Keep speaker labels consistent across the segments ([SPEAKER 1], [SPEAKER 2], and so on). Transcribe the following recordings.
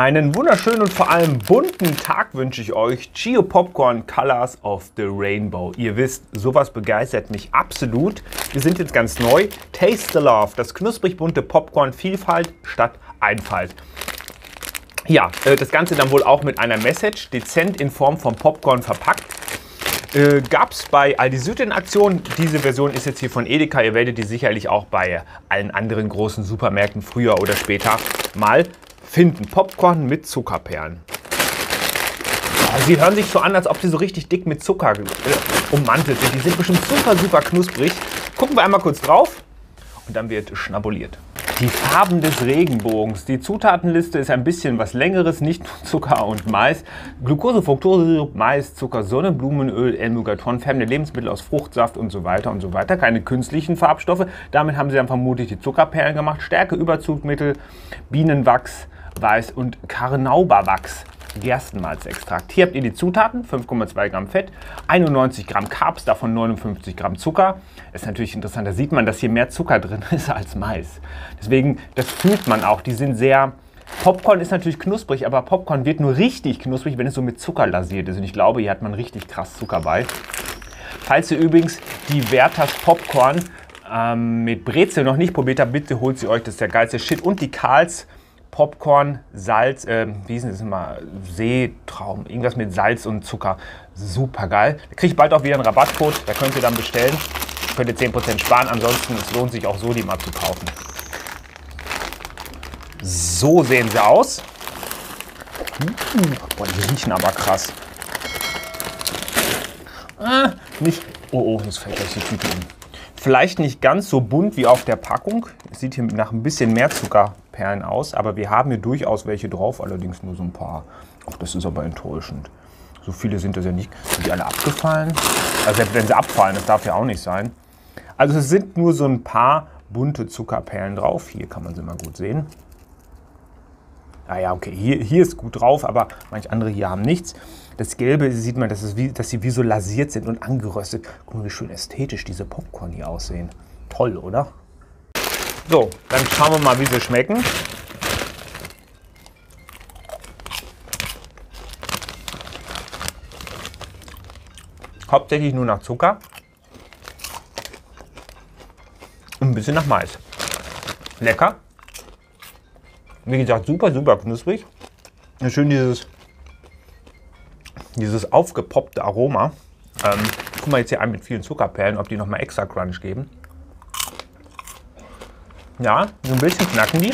[SPEAKER 1] Einen wunderschönen und vor allem bunten Tag wünsche ich euch. Chio Popcorn Colors of the Rainbow. Ihr wisst, sowas begeistert mich absolut. Wir sind jetzt ganz neu. Taste the Love, das knusprig bunte Popcorn Vielfalt statt Einfalt. Ja, äh, das Ganze dann wohl auch mit einer Message, dezent in Form von Popcorn verpackt. Äh, Gab es bei Aldi Süd in Aktion. Diese Version ist jetzt hier von Edeka. Ihr werdet die sicherlich auch bei allen anderen großen Supermärkten früher oder später mal finden. Popcorn mit Zuckerperlen. Sie hören sich so an, als ob sie so richtig dick mit Zucker äh, ummantelt sind. Die sind bestimmt super, super knusprig. Gucken wir einmal kurz drauf und dann wird schnabuliert. Die Farben des Regenbogens. Die Zutatenliste ist ein bisschen was längeres, nicht nur Zucker und Mais. Glucose, Fructose, Mais, Zucker, Sonnenblumenöl, Emulgatoren, färbende Lebensmittel aus Fruchtsaft und so weiter und so weiter. Keine künstlichen Farbstoffe. Damit haben sie dann vermutlich die Zuckerperlen gemacht. Stärke, Überzugmittel, Bienenwachs, Weiß und Karnauberwachs. Gerstenmalzextrakt. Hier habt ihr die Zutaten, 5,2 Gramm Fett, 91 Gramm Carbs, davon 59 Gramm Zucker. Ist natürlich interessant, da sieht man, dass hier mehr Zucker drin ist als Mais. Deswegen, das fühlt man auch, die sind sehr... Popcorn ist natürlich knusprig, aber Popcorn wird nur richtig knusprig, wenn es so mit Zucker lasiert ist. Und ich glaube, hier hat man richtig krass Zucker bei. Falls ihr übrigens die Werthers Popcorn ähm, mit Brezel noch nicht probiert habt, bitte holt sie euch, das ist der geilste Shit. Und die Karls Popcorn, Salz, äh, wie ist das immer? Seetraum, irgendwas mit Salz und Zucker. Super geil. Da kriege ich bald auch wieder einen Rabattcode, da könnt ihr dann bestellen. Könnt ihr 10% sparen, ansonsten es lohnt sich auch so, die mal zu kaufen. So sehen sie aus. Uh, boah, die riechen aber krass. Ah, nicht. Oh, oh, das fällt gleich die Tüte um. Vielleicht nicht ganz so bunt wie auf der Packung. Sieht hier nach ein bisschen mehr Zucker Perlen aus, aber wir haben hier durchaus welche drauf, allerdings nur so ein paar. Ach, das ist aber enttäuschend. So viele sind das ja nicht. Sind die alle abgefallen? Also selbst wenn sie abfallen, das darf ja auch nicht sein. Also es sind nur so ein paar bunte Zuckerperlen drauf. Hier kann man sie mal gut sehen. Ah ja, okay, hier, hier ist gut drauf, aber manche andere hier haben nichts. Das Gelbe sieht man, dass, es wie, dass sie wie so lasiert sind und angeröstet. Guck mal, wie schön ästhetisch diese Popcorn hier aussehen. Toll, oder? So, dann schauen wir mal, wie sie schmecken. Hauptsächlich nur nach Zucker. Und ein bisschen nach Mais. Lecker. Wie gesagt, super, super knusprig. Schön dieses, dieses aufgepoppte Aroma. Ähm, guck mal jetzt hier an mit vielen Zuckerperlen, ob die nochmal extra Crunch geben. Ja, so ein bisschen knacken die.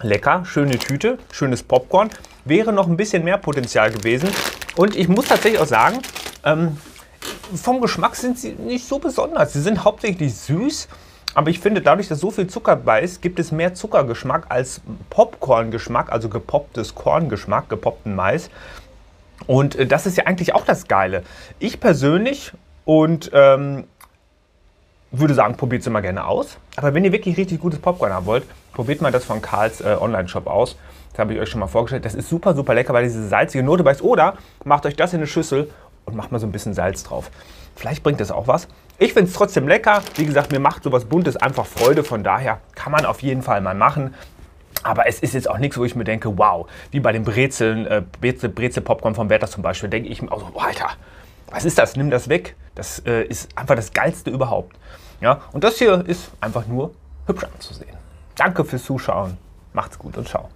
[SPEAKER 1] Lecker, schöne Tüte, schönes Popcorn. Wäre noch ein bisschen mehr Potenzial gewesen. Und ich muss tatsächlich auch sagen, ähm, vom Geschmack sind sie nicht so besonders. Sie sind hauptsächlich süß. Aber ich finde, dadurch, dass so viel Zucker dabei ist, gibt es mehr Zuckergeschmack als Popcorn-Geschmack, also gepopptes Korngeschmack, gepoppten Mais. Und äh, das ist ja eigentlich auch das Geile. Ich persönlich und ähm, würde sagen, probiert es immer gerne aus. Aber wenn ihr wirklich richtig gutes Popcorn haben wollt, probiert mal das von Karls äh, Online-Shop aus. Das habe ich euch schon mal vorgestellt. Das ist super, super lecker, weil diese salzige Note beißt. Oder macht euch das in eine Schüssel und macht mal so ein bisschen Salz drauf. Vielleicht bringt das auch was. Ich finde es trotzdem lecker. Wie gesagt, mir macht sowas Buntes einfach Freude. Von daher kann man auf jeden Fall mal machen. Aber es ist jetzt auch nichts, wo ich mir denke, wow, wie bei den Brezeln, äh, Brezel, Brezel-Popcorn vom Werther zum Beispiel, denke ich mir auch so, Alter, was ist das? Nimm das weg. Das äh, ist einfach das Geilste überhaupt. Ja, und das hier ist einfach nur hübsch anzusehen. Danke fürs Zuschauen. Macht's gut und ciao.